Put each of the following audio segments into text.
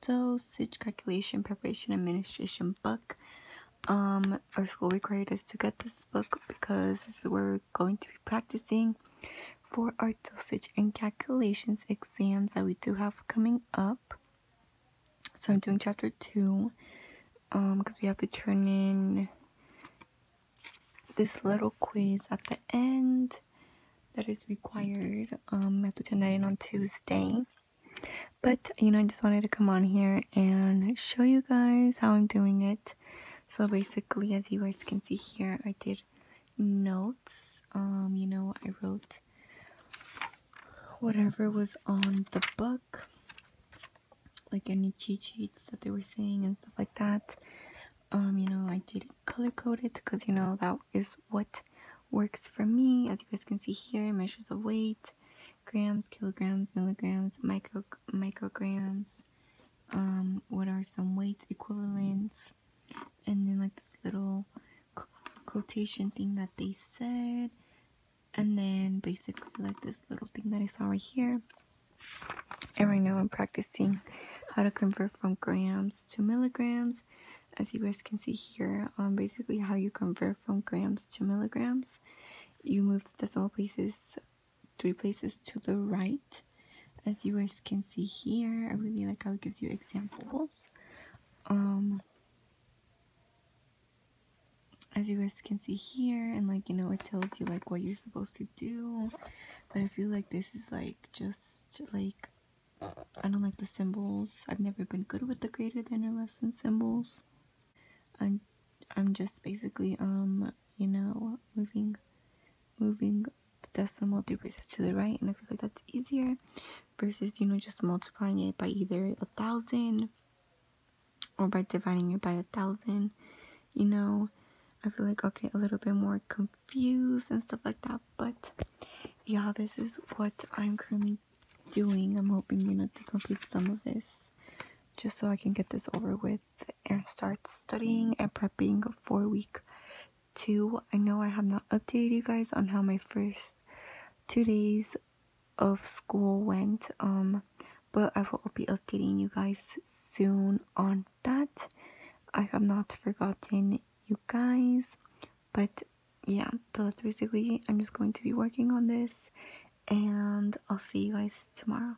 dosage calculation preparation administration book. Um our school required us to get this book because we're going to be practicing for our dosage and calculations exams that we do have coming up. So i'm doing chapter two um because we have to turn in this little quiz at the end that is required. Um i have to turn that in on tuesday but you know i just wanted to come on here and show you guys how i'm doing it. So basically as you guys can see here i did notes. Um you know i wrote whatever was on the book like any cheat sheets that they were saying and stuff like that. Um you know i did color code it because you know that is what works for me. As you guys can see here measures of weight grams kilograms milligrams micro micrograms um what are some weights equivalents? And then like this little quotation thing that they said. And then basically like this little thing that I saw right here. And right now I'm practicing how to convert from grams to milligrams. As you guys can see here um basically how you convert from grams to milligrams you move the decimal places three places to the right. As you guys can see here I really like how it gives you examples. Um as you guys can see here and like you know it tells you like what you're supposed to do. But i feel like this is like just like i don't like the symbols. I've never been good with the greater than or less than symbols. I'm i'm just basically um you know moving moving decimal three places to the right and i feel like that's easier versus you know just multiplying it by either a thousand or by dividing it by a thousand you know I feel like get a little bit more confused and stuff like that. But yeah, this is what I'm currently doing. I'm hoping, you know, to complete some of this just so I can get this over with and start studying and prepping for week two. I know I have not updated you guys on how my first two days of school went. Um, but I will be updating you guys soon on that. I have not forgotten you guys but yeah so that's basically i'm just going to be working on this and i'll see you guys tomorrow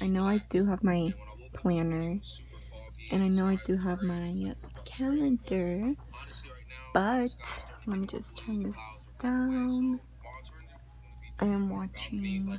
I know I do have my planner and I know I do have my calendar, but let me just turn this down. I am watching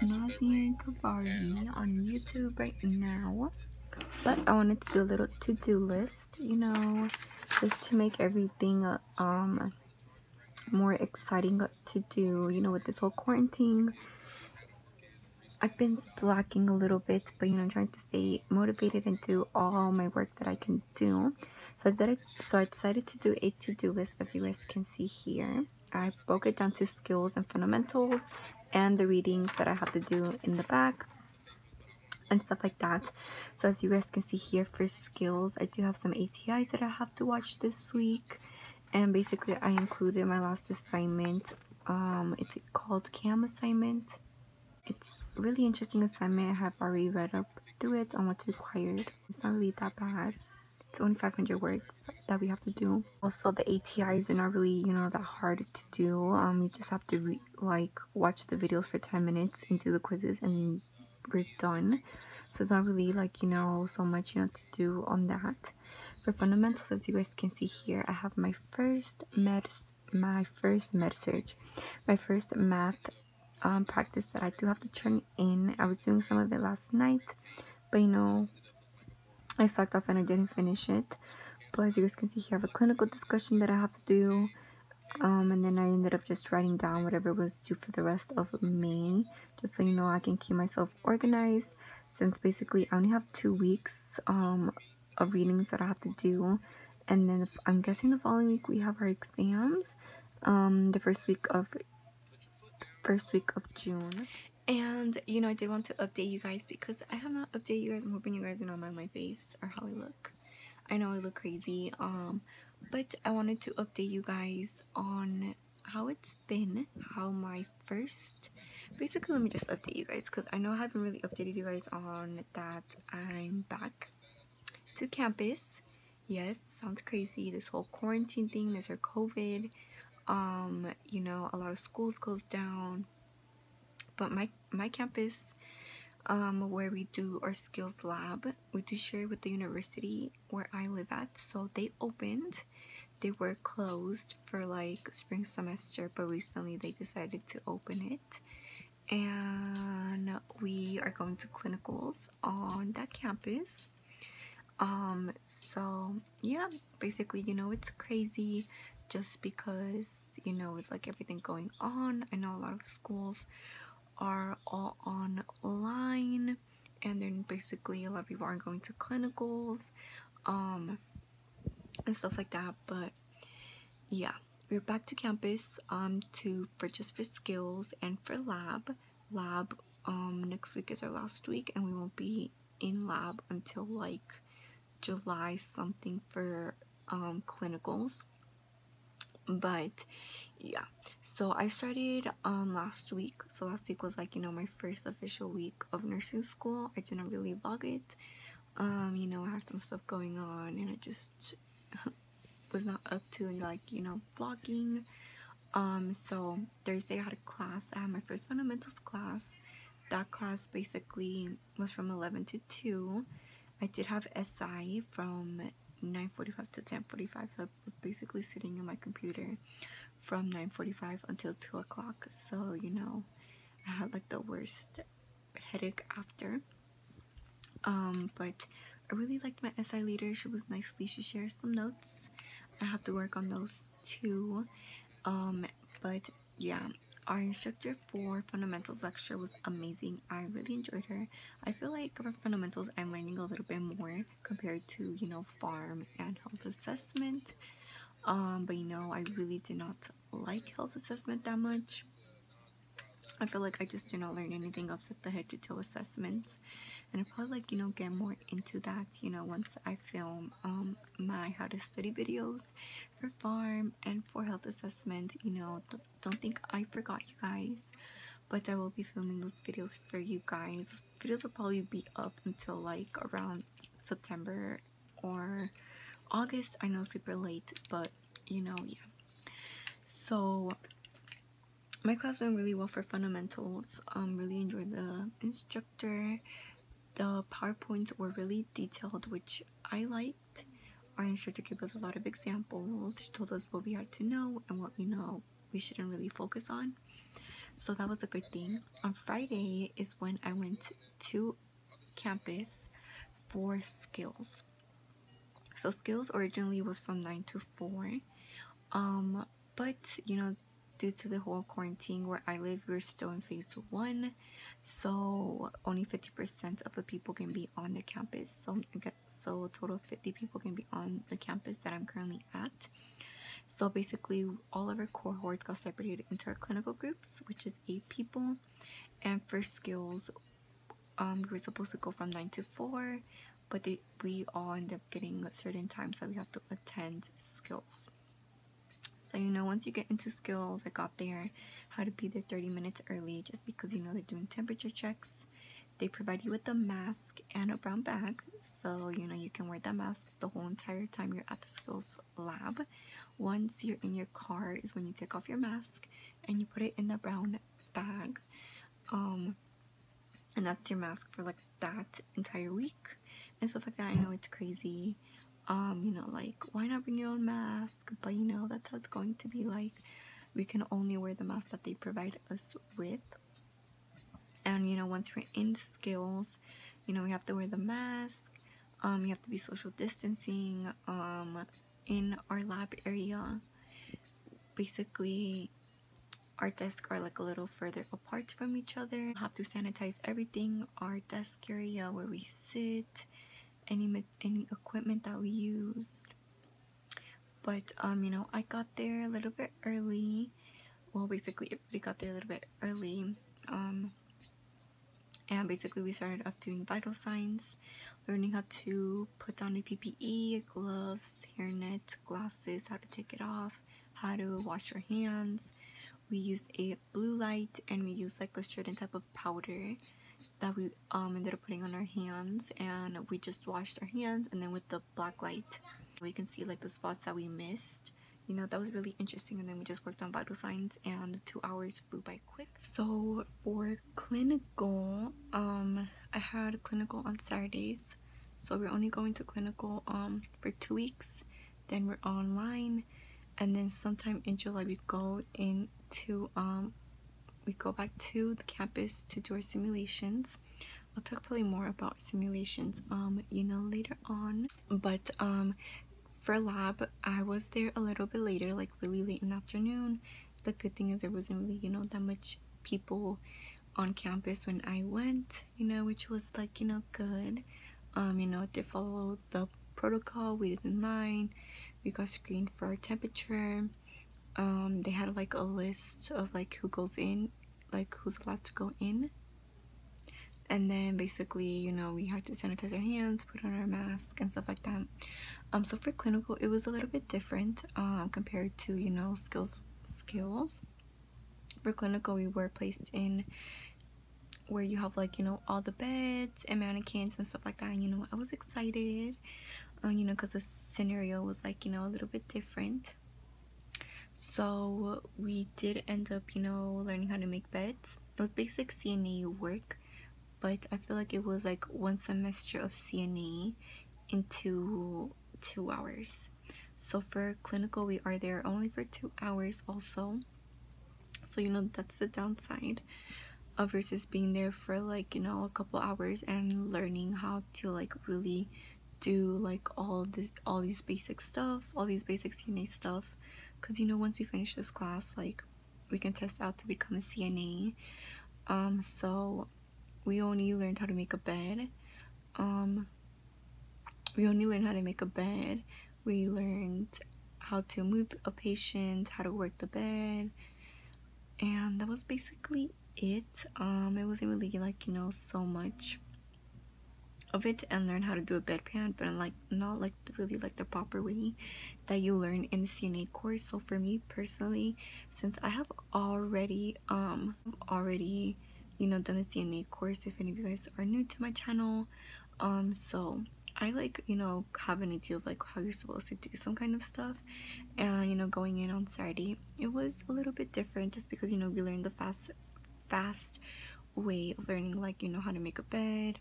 Nazi and Kavari on YouTube right now, but I wanted to do a little to-do list, you know, just to make everything um more exciting to do, you know, with this whole quarantine. I've been slacking a little bit, but you know, trying to stay motivated and do all my work that I can do. So I decided, so I decided to do a to-do list, as you guys can see here. I broke it down to skills and fundamentals, and the readings that I have to do in the back, and stuff like that. So as you guys can see here, for skills, I do have some ATIs that I have to watch this week and basically I included my last assignment um it's called CAM assignment it's really interesting assignment I have already read up through it on what's required. It's not really that bad. It's only 500 words that we have to do. Also the ATIs are not really you know that hard to do. Um you just have to like watch the videos for 10 minutes and do the quizzes and we're done. So it's not really like you know so much you know to do on that. For fundamentals as you guys can see here i have my first med my first med search, my first math um, practice that i do have to turn in i was doing some of it last night but you know i sucked off and i didn't finish it but as you guys can see here i have a clinical discussion that i have to do um, and then I ended up just writing down whatever was due for the rest of May, just so you know I can keep myself organized. Since basically I only have two weeks um, of readings that I have to do. And then I'm guessing the following week we have our exams. um the first week of first week of June. And you know, I did want to update you guys because I have not updated you guys. I'm hoping you guys know mind my face or how I look. I know I look crazy, um, but I wanted to update you guys on how it's been, how my first basically let me just update you guys because I know I haven't really updated you guys on that I'm back to campus. Yes, sounds crazy. This whole quarantine thing, this our COVID. Um, you know, a lot of schools closed down. But my my campus um, where we do our skills lab we do share with the university where i live at. So they opened they were closed for like spring semester but recently they decided to open it. And we are going to clinicals on that campus. Um so yeah basically you know it's crazy just because you know it's like everything going on i know a lot of schools are all online and then basically a lot of people aren't going to clinicals um and stuff like that but yeah. We're back to campus um to for just for skills and for lab. Lab um next week is our last week and we won't be in lab until like july something for um clinicals but yeah. So i started um last week. So last week was like you know my first official week of nursing school. I didn't really vlog it. Um you know i had some stuff going on and i just was not up to like you know vlogging. Um so thursday i had a class. I had my first fundamentals class. That class basically was from 11 to 2 i did have si from 9.45 to 10.45 so i was basically sitting in my computer from 9.45 until 2 o'clock. So you know i had like the worst headache after. Um but i really liked my si leader. She was nicely she shared some notes. I have to work on those too. Um but yeah our instructor for fundamentals lecture was amazing. I really enjoyed her. I feel like for fundamentals i'm learning a little bit more compared to you know pharm and health assessment. Um but you know i really did not like health assessment that much I feel like I just did not learn anything except the head to toe assessments. And I probably like you know get more into that you know once I film um my how to study videos for pharm and for health assessment you know don't think I forgot you guys but I will be filming those videos for you guys. Those videos will probably be up until like around September or August. I know super late but you know yeah. So my class went really well for fundamentals. Um really enjoyed the instructor. The powerpoints were really detailed which i liked. Our instructor gave us a lot of examples. She told us what we had to know and what we know we shouldn't really focus on. So that was a good thing. On friday is when i went to campus for skills. So skills originally was from 9 to 4 um but you know due to the whole quarantine where I live, we're still in phase one, so only 50% of the people can be on the campus. So, so a total of 50 people can be on the campus that I'm currently at. So basically, all of our cohorts got separated into our clinical groups, which is eight people. And for skills, um, we were supposed to go from 9 to 4, but they, we all end up getting certain times that we have to attend skills. So, you know, once you get into skills, I got there, how to be there 30 minutes early just because, you know, they're doing temperature checks. They provide you with a mask and a brown bag. So, you know, you can wear that mask the whole entire time you're at the skills lab. Once you're in your car is when you take off your mask and you put it in the brown bag. Um, and that's your mask for like that entire week and stuff like that. I know it's crazy um you know like why not bring your own mask? But you know that's how it's going to be like we can only wear the mask that they provide us with. And you know once we're in skills you know we have to wear the mask um you have to be social distancing um in our lab area. Basically our desks are like a little further apart from each other. Have to sanitize everything. Our desk area where we sit any any equipment that we used. But um you know i got there a little bit early. Well basically everybody got there a little bit early um and basically we started off doing vital signs learning how to put on a ppe gloves hairnet glasses how to take it off how to wash your hands we used a blue light and we used like a certain type of powder that we um ended up putting on our hands and we just washed our hands and then with the black light we can see like the spots that we missed. You know that was really interesting and then we just worked on vital signs and two hours flew by quick. So for clinical um i had a clinical on saturdays. So we're only going to clinical um for two weeks. Then we're online and then sometime in july we go into um we go back to the campus to do our simulations. I'll talk probably more about simulations um you know later on. But um for lab i was there a little bit later like really late in the afternoon. The good thing is there wasn't really you know that much people on campus when i went you know which was like you know good. Um you know to follow the protocol we did in line we got screened for our temperature. Um they had like a list of like who goes in like who's allowed to go in. And then basically you know we had to sanitize our hands put on our mask and stuff like that. Um so for clinical it was a little bit different um compared to you know skills skills. For clinical we were placed in where you have like you know all the beds and mannequins and stuff like that and you know i was excited um you know because the scenario was like you know a little bit different. So we did end up you know learning how to make beds. It was basic cna work but i feel like it was like one semester of cna into two hours. So for clinical we are there only for two hours also. So you know that's the downside of versus being there for like you know a couple hours and learning how to like really do like all the all these basic stuff all these basic cna stuff. Because you know once we finish this class like we can test out to become a cna um so we only learned how to make a bed. Um we only learned how to make a bed. We learned how to move a patient how to work the bed. And that was basically it. Um it wasn't really like you know so much of it and learn how to do a bedpan but like not like really like the proper way that you learn in the CNA course. So for me personally since I have already um already you know done the CNA course if any of you guys are new to my channel um so I like you know have an idea of like how you're supposed to do some kind of stuff. And you know going in on Saturday it was a little bit different just because you know we learned the fast fast way of learning like you know how to make a bed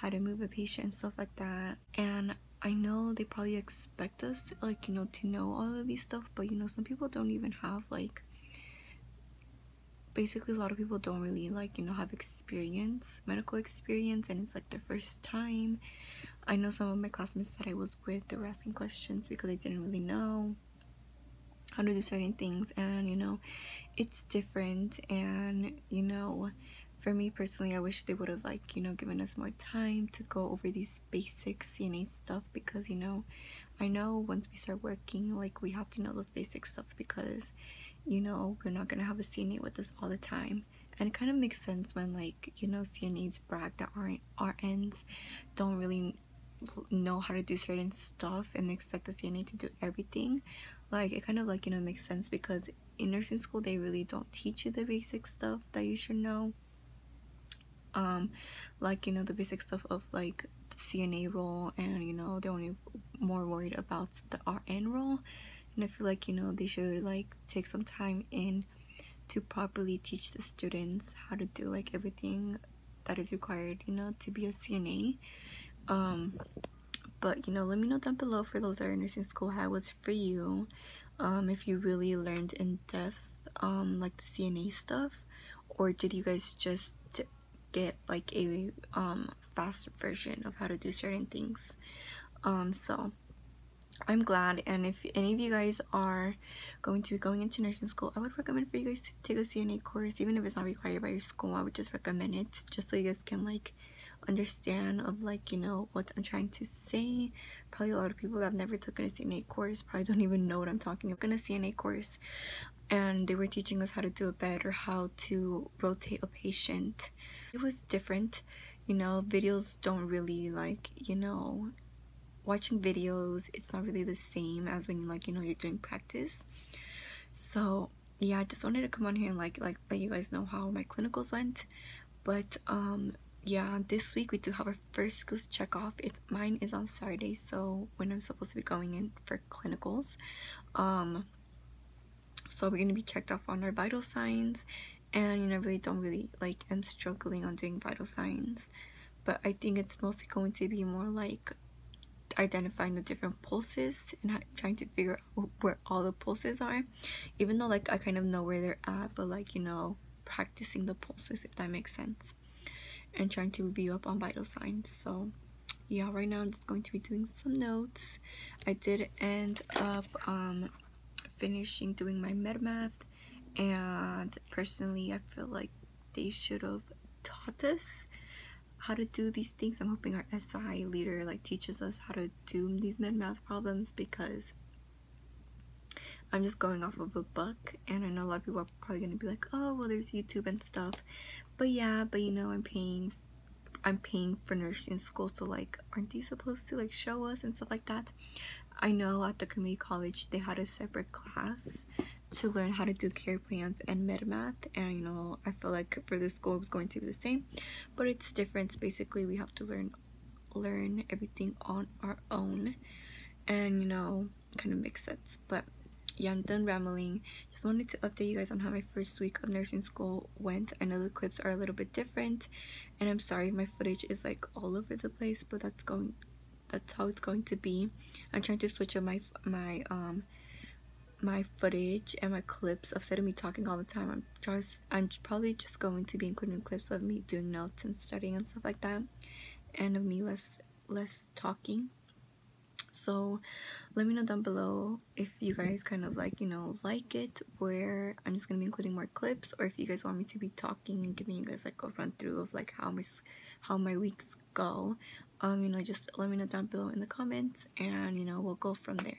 how to move a patient and stuff like that. And i know they probably expect us to, like you know to know all of these stuff but you know some people don't even have like basically a lot of people don't really like you know have experience medical experience and it's like their first time. I know some of my classmates that i was with they were asking questions because they didn't really know how to do certain things and you know it's different and you know for me personally i wish they would have like you know given us more time to go over these basic cna stuff because you know i know once we start working like we have to know those basic stuff because you know we're not gonna have a cna with us all the time. And it kind of makes sense when like you know cnas brag that our rns don't really know how to do certain stuff and expect the cna to do everything. Like it kind of like you know makes sense because in nursing school they really don't teach you the basic stuff that you should know um like you know the basic stuff of like the cna role and you know they're only more worried about the rn role. And i feel like you know they should like take some time in to properly teach the students how to do like everything that is required you know to be a cna um but you know let me know down below for those that are in nursing school how it was for you um if you really learned in depth um like the cna stuff or did you guys just get like a um fast version of how to do certain things. Um so i'm glad and if any of you guys are going to be going into nursing school i would recommend for you guys to take a cna course even if it's not required by your school i would just recommend it just so you guys can like understand of like you know what i'm trying to say. Probably a lot of people that have never taken a cna course probably don't even know what i'm talking about. In a cna course and they were teaching us how to do a bed or how to rotate a patient it was different. You know videos don't really like you know watching videos it's not really the same as when you like you know you're doing practice. So yeah i just wanted to come on here and like like let you guys know how my clinicals went. But um yeah this week we do have our first schools check off it's mine is on saturday so when i'm supposed to be going in for clinicals um so we're gonna be checked off on our vital signs and you know I really don't really like i'm struggling on doing vital signs. But i think it's mostly going to be more like identifying the different pulses and trying to figure out where all the pulses are. Even though like i kind of know where they're at but like you know practicing the pulses if that makes sense. And trying to review up on vital signs. So yeah right now i'm just going to be doing some notes. I did end up um finishing doing my med math and personally i feel like they should have taught us how to do these things. I'm hoping our si leader like teaches us how to do these med math problems because i'm just going off of a book. And i know a lot of people are probably going to be like oh well there's youtube and stuff. But yeah but you know i'm paying i'm paying for nursing school. So like aren't they supposed to like show us and stuff like that? I know at the community college they had a separate class to learn how to do care plans and med math and you know I feel like for this school it was going to be the same but it's different. Basically we have to learn learn everything on our own and you know kind of makes sense. But yeah i'm done rambling. Just wanted to update you guys on how my first week of nursing school went. I know the clips are a little bit different and i'm sorry my footage is like all over the place but that's going that's how it's going to be. I'm trying to switch up my my um my footage and my clips instead of me talking all the time i'm just i'm probably just going to be including clips of me doing notes and studying and stuff like that and of me less less talking. So let me know down below if you mm-hmm. guys kind of like you know like it where i'm just gonna be including more clips or if you guys want me to be talking and giving you guys like a run through of like how my how my weeks go um you know just let me know down below in the comments and you know we'll go from there.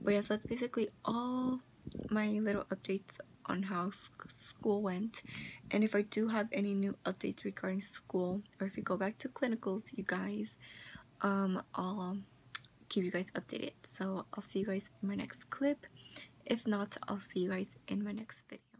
But yes that's basically all my little updates on how school went. And if i do have any new updates regarding school or if you go back to clinicals you guys um i'll keep you guys updated. So i'll see you guys in my next clip. If not i'll see you guys in my next video